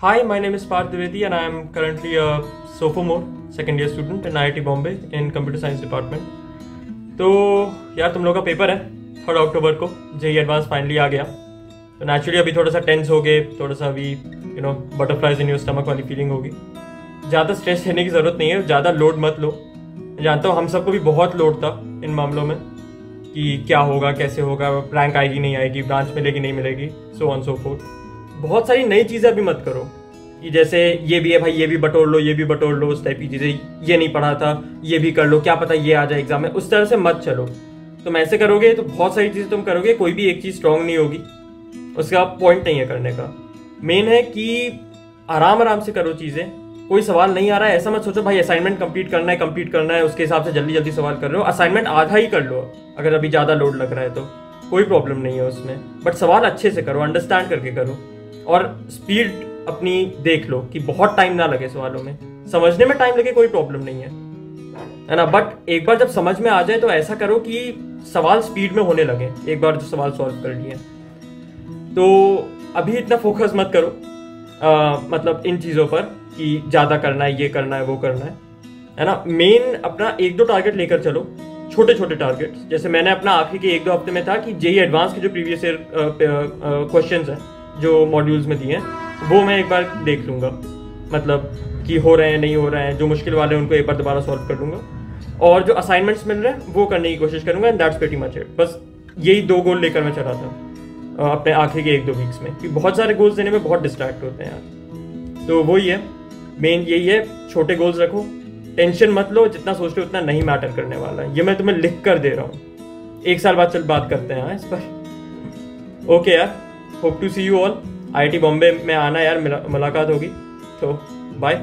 Hi, my name is Parth Dwivedi and I am currently a sophomore, second year student in IIT Bombay in computer science department. तो यार तुम लोग का paper है third October को JEE advance finally आ गया। तो naturally अभी थोड़ा सा टेंस हो गए थोड़ा सा अभी you know butterflies in your stomach वाली फीलिंग होगी। ज़्यादा स्ट्रेस लेने की ज़रूरत नहीं है ज़्यादा लोड मत लो। जानता हूँ हम सबको भी बहुत लोड था इन मामलों में कि क्या होगा कैसे होगा रैंक आएगी नहीं आएगी ब्रांच मिलेगी नहीं मिलेगी सो ऑन सो फोर्थ बहुत सारी नई चीज़ें अभी मत करो। कि जैसे, ये भी है भाई, ये भी बटोर लो, ये भी बटोर लो, उस टाइप की चीज़ें, ये नहीं पढ़ा था, ये भी कर लो, क्या पता ये आ जाए एग्ज़ाम में। उस तरह से मत चलो। तुम ऐसे करोगे तो बहुत सारी चीज़ें तुम करोगे, कोई भी एक चीज़ स्ट्रांग नहीं होगी। उसका पॉइंट नहीं है करने का। मेन है कि आराम आराम से करो चीज़ें। कोई सवाल नहीं आ रहा है, ऐसा मत सोचो, भाई असाइनमेंट कंप्लीट करना है कंप्लीट करना है, उसके हिसाब से जल्दी जल्दी सवाल कर रहे हो। असाइनमेंट आधा ही कर लो, अगर अभी ज़्यादा लोड लग रहा है तो। कोई प्रॉब्लम नहीं है उसमें। बट सवाल अच्छे से करो अंडरस्टैंड करके करो। और स्पीड अपनी देख लो कि बहुत टाइम ना लगे सवालों में। समझने में टाइम लगे कोई प्रॉब्लम नहीं है। है ना? बट एक बार जब समझ में आ जाए तो ऐसा करो कि सवाल स्पीड में होने लगे। एक बार जो सवाल सॉल्व कर लिए। तो अभी इतना फोकस मत करो। आ, मतलब इन चीज़ों पर कि ज़्यादा करना है ये करना है वो करना है। है ना? मेन अपना एक दो टारगेट लेकर चलो। छोटे छोटे टारगेट जैसे मैंने अपना आखिरी के एक दो हफ़्ते में था कि जेई एडवांस के जो प्रीवियस ईयर क्वेश्चन हैं जो मॉड्यूल्स में दिए हैं, वो मैं एक बार देख लूँगा। मतलब कि हो रहे हैं, नहीं हो रहे हैं, जो मुश्किल वाले हैं, उनको एक बार दोबारा सॉल्व कर लूँगा। और जो असाइनमेंट्स मिल रहे हैं, वो करने की कोशिश करूँगा एंड दैट्स वेटी मच बस यही दो गोल लेकर मैं चला था अपने आखिरी के एक दो वीक्स में। कि बहुत सारे गोल्स देने में बहुत डिस्ट्रैक्ट होते हैं यार। तो वही है। मेन यही है, छोटे गोल्स रखो। टेंशन मत लो, जितना सोचते हो उतना नहीं मैटर करने वाला है। ये मैं तुम्हें लिख कर दे रहा हूँ। एक साल बाद चल बात करते हैं इस पर। ओके यार। Hope to see you all I Bombay में आना यार मुलाकात होगी। तो बाय